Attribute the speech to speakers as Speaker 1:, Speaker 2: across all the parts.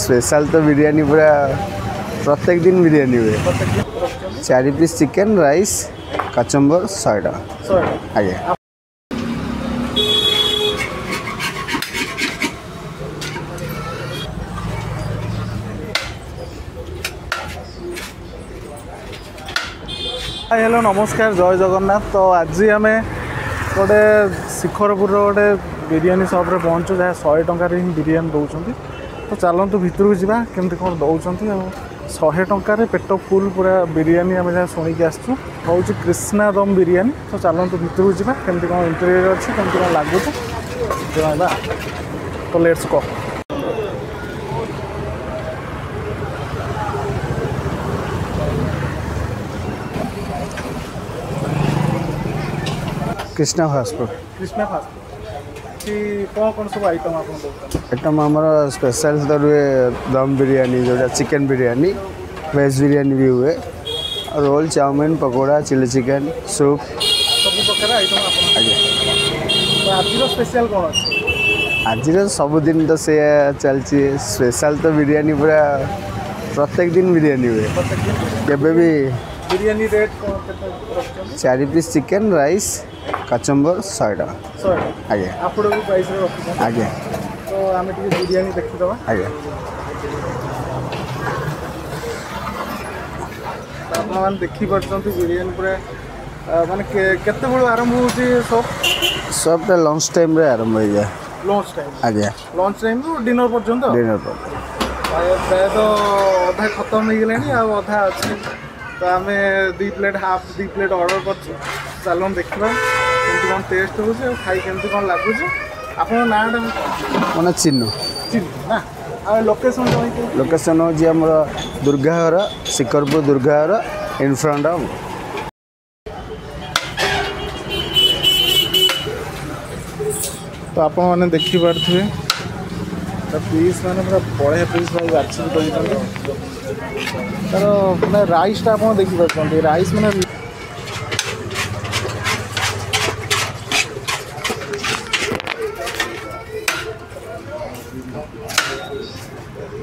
Speaker 1: special ତ ବିରିୟାନୀ ପୁରା ପ୍ରତ୍ୟେକ ଦିନ ବିରିୟାନୀ ହୁଏ ଚାରି ପିସ୍ ଚିକେନ୍ ରାଇସ୍ କଚମ୍ବର ଶହେ ଟଙ୍କା ଆଜ୍ଞା
Speaker 2: ହ୍ୟାଲୋ ନମସ୍କାର ଜୟ ଜଗନ୍ନାଥ ତ ଆଜି ଆମେ ଗୋଟେ ଶିଖରପୁରର ଗୋଟେ ବିରିୟାନୀ ସପ୍ରେ ପହଞ୍ଚୁ ଯାହା ଶହେ ଟଙ୍କାରେ ହିଁ ବିରିୟାନୀ ଦେଉଛନ୍ତି ତ ଚାଲନ୍ତୁ ଭିତରକୁ ଯିବା କେମିତି କ'ଣ ଦେଉଛନ୍ତି ଆଉ ଶହେ ଟଙ୍କାରେ ପେଟ ଫୁଲ୍ ପୁରା ବିରିୟାନୀ ଆମେ ଯାହା ଶୁଣିକି ଆସିଛୁ ହେଉଛି କ୍ରିଷ୍ଣା ଦମ୍ ବିରିୟାନୀ ତ ଚାଲନ୍ତୁ ଭିତରକୁ ଯିବା କେମିତି କ'ଣ ଇଣ୍ଟେରିୟର୍ ଅଛି କେମିତି କ'ଣ ଲାଗୁଛି ଯିବା ତ ଲେଟ୍ସ କହ
Speaker 1: কৃষ্ণা ফাস্টফুড
Speaker 2: কৃষ্ণা ফাস্টফুড କିଛି କ'ଣ କ'ଣ ସବୁ ଆଇଟମ୍ ଆପଣ ଦେଉଛନ୍ତି
Speaker 1: ଆଇଟମ୍ ଆମର ସ୍ପେଶାଲ୍ ତ ରୁହେ ଦମ୍ ବିରିୟାନୀ ଯେଉଁଟା ଚିକେନ୍ ବିରିୟାନୀ ଭେଜ୍ ବିରିୟାନୀ ବି ହୁଏ roll chowmein pakora chilli chicken soup
Speaker 2: ସବୁ ପ୍ରକାର ଆଇଟମ୍ ଆପଣ
Speaker 1: ଆଜ୍ଞା
Speaker 2: ଆଜିର ସ୍ପେଶାଲ୍ କ'ଣ ଅଛି
Speaker 1: ଆଜିର ସବୁଦିନ ତ ସେୟା ଚାଲିଛି ସ୍ପେଶାଲ୍ ତ ବିରିୟାନୀ ପୁରା ପ୍ରତ୍ୟେକ ଦିନ ବିରିୟାନୀ ହୁଏ କେବେ ବି
Speaker 2: ବିରିୟାନୀ ରେଟ୍
Speaker 1: ଚାରି ପିସ୍ ଚିକେନ୍ ରାଇସ୍
Speaker 2: কাচম্বর শহেটা
Speaker 1: আজ্ঞা
Speaker 2: আপনার প্রাইস আজ্ঞা তো আমি
Speaker 1: টিকে
Speaker 2: বিরিয়ানি দেখিদেবা আজ্ঞা আপনার দেখিপারছেন বিরিয়ানি পুরা মানে কেতবেলু আরম্ভ হচ্ছে সব
Speaker 1: সবটা লঞ্চ টাইমে আরম্ভ হয়ে
Speaker 2: যায় লঞ্চ
Speaker 1: টাইম
Speaker 2: আজ্ঞা লঞ্চ টাইম ডিনর
Speaker 1: পর্যন্ত ডিনর
Speaker 2: পর্যন্ত ପ୍ରାୟତଃ ଅଧା ଖତମ ହେଇଗଲାଣି ଆଉ ଅଧା ଅଛି ତ ଆମେ ଦୁଇ ପ୍ଲେଟ୍ ହାଫ୍ ଦୁଇ ପ୍ଲେଟ୍ ଅର୍ଡ଼ର କରିଛୁ चलो देखा कौन टेस्ट हो
Speaker 1: खाई कमी कौन लगुच आप मैं चिन्ह लोकेशन लोकेशन हूँ दुर्गा
Speaker 2: घर शिकरपुर दुर्गा घर इन फ्रंट अफ तो आप देखिपे पीस मैं पूरा बढ़िया पीस भाई तर मैं रईसटा
Speaker 1: आप देखते रईस मैंने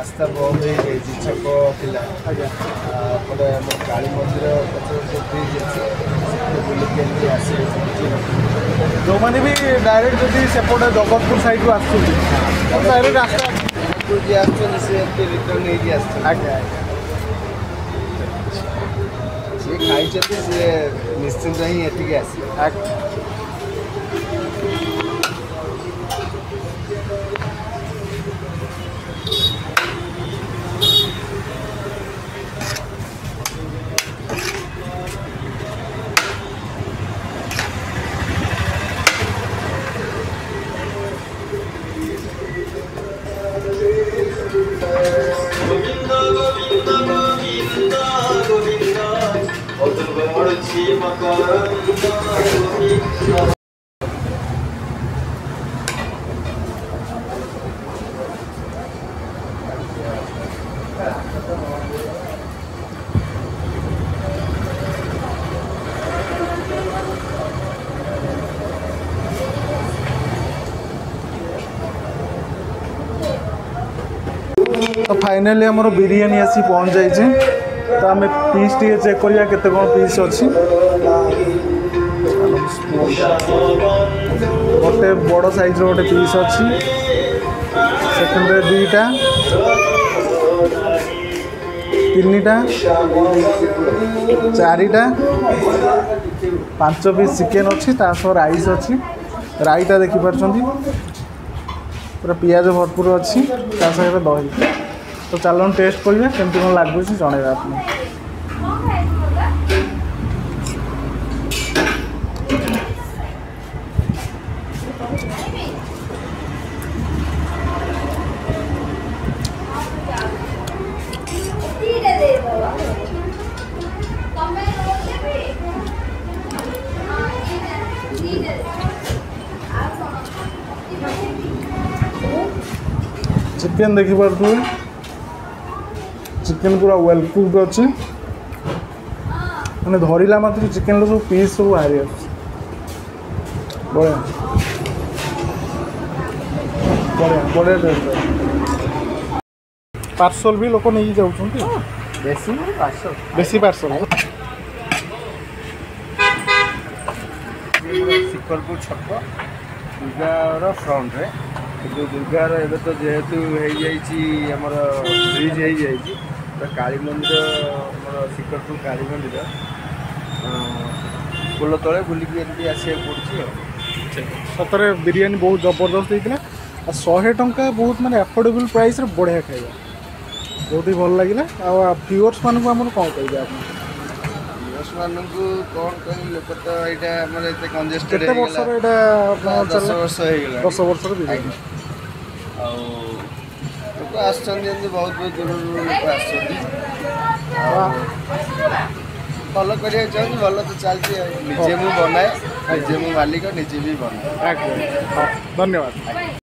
Speaker 1: ରାସ୍ତା ବନ୍ଦ ହେଇଯାଇଛି ଛକ ଥିଲା ପରେ ଆମ କାଳୀ ମନ୍ଦିର ପଛରେ ବୁଲିକି ଏମିତି ଆସିବେ
Speaker 2: ଯେଉଁମାନେ ବି ଡାଇରେକ୍ଟ ଯଦି ସେପଟେ ଜଗତପୁର ସାଇଡ଼ରୁ ଆସୁଛନ୍ତି ଡାଇରେକ୍ଟ ରାସ୍ତା
Speaker 1: ଯିଏ ଆସୁଛନ୍ତି ସେ ଏମିତି ରିଟର୍ନ ନେଇକି ଆସୁଛନ୍ତି
Speaker 2: ଆଜ୍ଞା ଆଜ୍ଞା
Speaker 1: ସିଏ ଖାଇଛନ୍ତି ସିଏ ନିଶ୍ଚିନ୍ତ ହିଁ ଏଠିକି ଆସିବେ
Speaker 2: ଆଜ୍ଞା ତ ଫାଇନାଲି ଆମର ବିରିୟାନୀ ଆସି ପହଞ୍ଚାଇଛି ତ ଆମେ ପିସ୍ ଟିକେ ଚେକ୍ କରିବା କେତେ କ'ଣ ପିସ୍ ଅଛି ଗୋଟେ ବଡ଼ ସାଇଜ୍ର ଗୋଟେ ପିସ୍ ଅଛି ସେକେଣ୍ଡରେ ଦୁଇଟା ତିନିଟା ଚାରିଟା ପାଞ୍ଚ ପିସ୍ ଚିକେନ୍ ଅଛି ତା ସହ ରାଇସ୍ ଅଛି ରାଇଟା ଦେଖିପାରୁଛନ୍ତି ପୁରା ପିଆଜ ଭରପୁର ଅଛି ତା ସାଙ୍ଗରେ ଦହି তো ଚାଲନ୍ତୁ ଟେଷ୍ଟ କରିବା କେମିତି କ'ଣ ଲାଗୁଛି ଜଣାଇବା ଆପଣ ଚିକେନ୍ ଦେଖିପାରୁଥିବେ চিকেন পুরা ওয়েল কুকড অছে মানে ধরিলা মাত্র চিকেনর সব পিস সব বাহারি আসছে বড়িয়া বড়িয়া বড়িয়া টেস্ট পার্সল বি লোক নিয়ে যাচ্ছেন
Speaker 1: বেশি পার্সল
Speaker 2: বেশি পার্সল
Speaker 1: ଶିଖରପୁର ଛକ ଦୁର୍ଗାର ଫ୍ରଣ୍ଟରେ କିନ୍ତୁ ଦୁର୍ଗାର ଏବେ ତ ଯେହେତୁ ହେଇଯାଇଛି ଆମର ବ୍ରିଜ୍ ହେଇଯାଇଛି तो काली मंदिर सिकटपुर काली मंदिर फूल तले बुलिकी आसे बिरयानी
Speaker 2: बहुत जबरदस्त होता है शहे टाँह बहुत मानते एफोर्डेबुल प्राइस बढ़िया खाइबा बहुत ही भल लगे आवर्स मान को आम कौन कह मानक लोक
Speaker 1: तो दस वर्ष ଲୋକ ଆସୁଛନ୍ତି ଏମିତି ବହୁତ ବହୁତ ଦୂର ଦୂର ଲୋକ ଆସୁଛନ୍ତି ଭଲ କରିବାକୁ ଚାହୁଁଛି ଭଲ ତ ଚାଲିଛି ଆଉ ନିଜେ ମୁଁ ବନାଏ ନିଜେ ମୁଁ ମାଲିକ ନିଜେ ବି ବନାଏ
Speaker 2: ଧନ୍ୟବାଦ